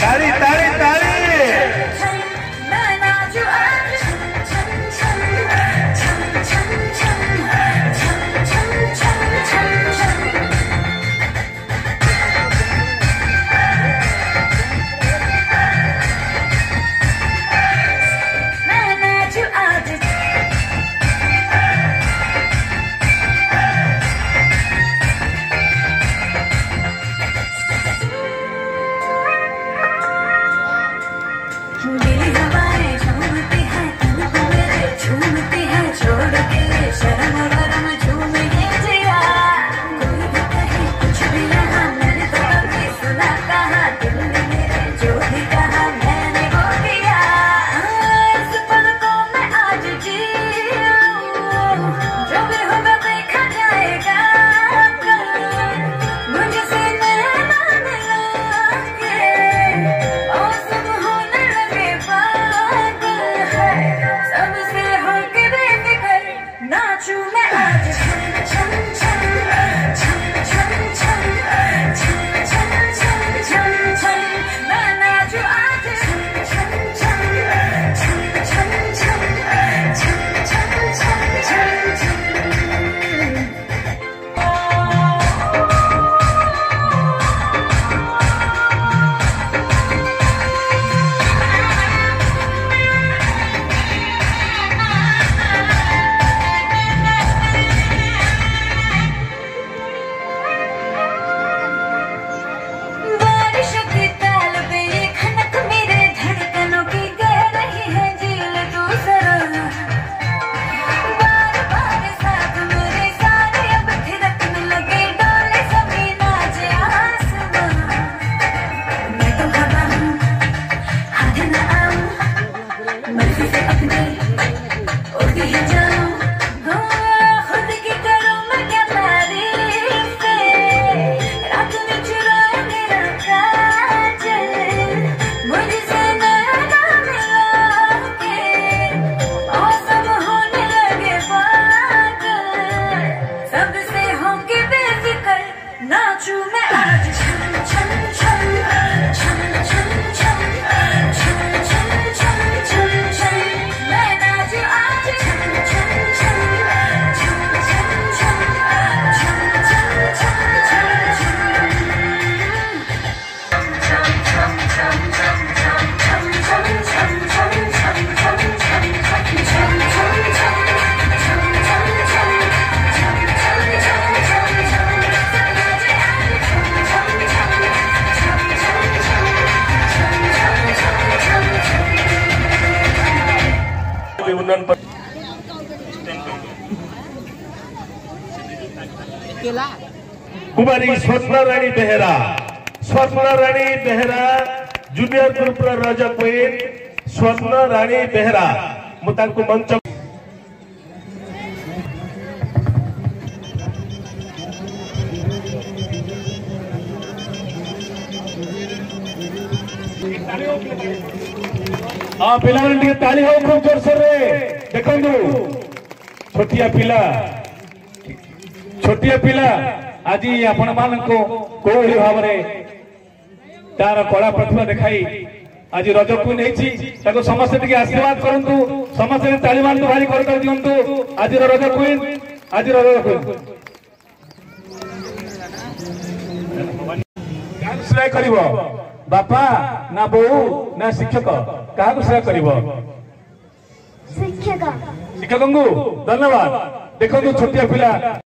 તારી તારી Money, आंदोलन पर। कुमारी स्वप्न राणी बेहरा। स्वप्न राणी बेहरा जूनियर ग्रुप रज क्वीन स्वप्न राणी बेहरा। मुझे मंच Thank you. ಆ ಪಿಲಾರನ್ನು ಟಿಕೆ ತಾಳಿ ಹೋಗಿ ಖುಬ್ ಜೋರ್ಸೋರೆ ଦେଖନ୍ତୁ ଛୋଟିଆ ପିଲା ଛୋଟିଆ ପିଲା ଆଜି ଆପଣମାନଙ୍କୁ କୋଭଳି ଭାବରେ ତାର କଳା ପ୍ରତିଭା ଦେଖାଇ ଆଜି ରଜକୁ ନେଇଛି ତାକୁ ସମସ୍ତେ ଟିକେ ଆଶୀର୍ବାଦ କରନ୍ତୁ ସମସ୍ତେ ତାଳି ମାରନ୍ତୁ ଭାରି କରିକି ଦିଅନ୍ତୁ ଆଜିର ରଜ କୁଇନ୍ ଆଜିର ରଜ କୁଇନ୍ କରିବ ବାପା ନା ବୋଉ ନା ଶିକ୍ଷକ କାହାକୁ ସେବା କରିବ ଶିକ୍ଷକ ଶିକ୍ଷକଙ୍କୁ ଧନ୍ୟବାଦ ଦେଖନ୍ତୁ ଛୋଟିଆ ପିଲା